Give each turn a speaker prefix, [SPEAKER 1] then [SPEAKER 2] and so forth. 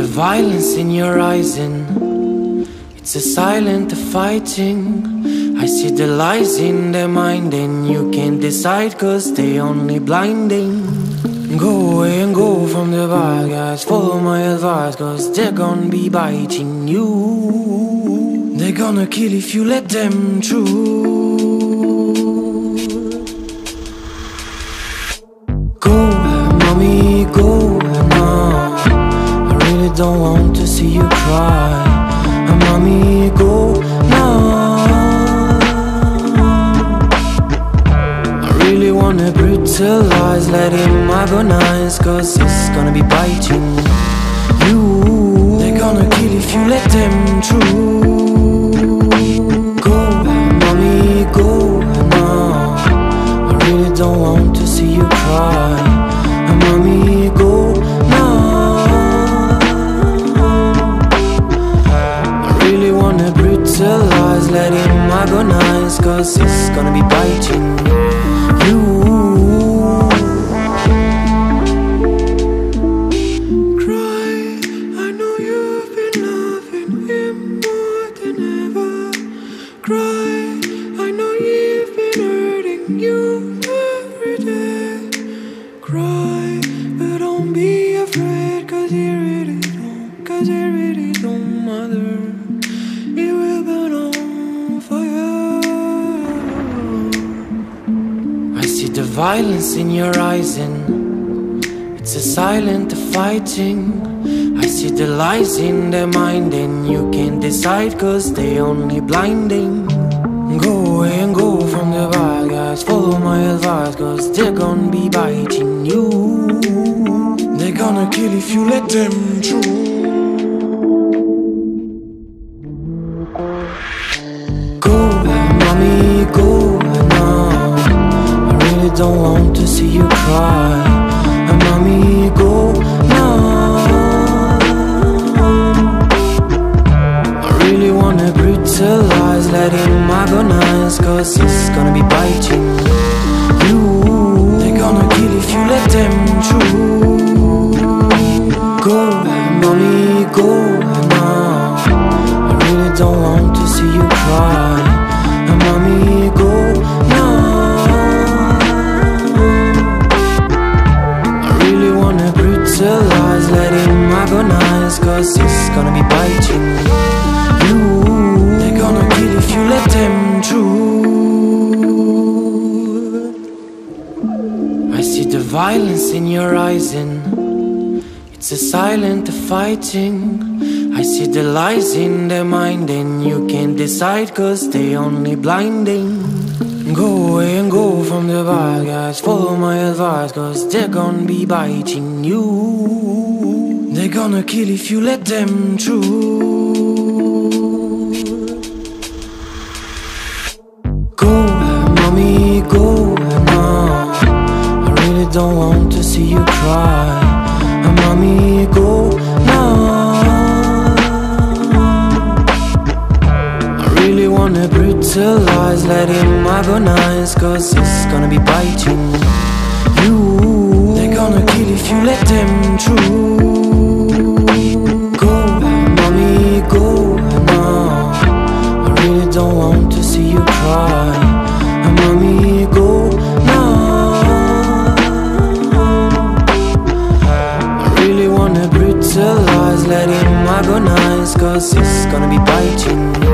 [SPEAKER 1] the violence in your eyes and it's a silent fighting. I see the lies in their mind and you can't decide cause they only blinding. Go away and go from the bad guys, follow my advice cause they're gonna be biting you. They're gonna kill if you let them through. You cry. Uh, Mommy, go now. I really wanna brutalize, let him agonize, cause it's gonna be biting you. They're gonna kill if you let them through. Agonize, cause it's gonna be biting you. Cry, I know you've been loving him more than ever. Cry, I know you've been hurting you every day. Cry, but don't be afraid, cause he really don't, cause violence in your eyes and it's a silent fighting. I see the lies in their mind and you can't decide cause they only blinding. Go away and go from the bad guys, follow my advice cause they're gonna be biting you. They're gonna kill if you let them through. Want to see you cry. Uh, Mommy, go now. I really wanna brutalize, let him agonize, cause it's gonna be biting wanna brutalize, let him agonize, cause it's gonna be biting you. They're gonna kill if you let them through. I see the violence in your eyes and it's a silent fighting. I see the lies in their mind and you can't decide cause they only blinding. Go away and go from the bad guys, follow my advice cause they're gonna be biting you. They're gonna kill if you let them through. Wanna brutalize, let him agonize, cause it's gonna be biting you. They're gonna kill if you let them through. Go, mommy, go now. I really don't want to see you cry. Mommy, go now. I really wanna brutalize, let him agonize, cause it's gonna be biting you.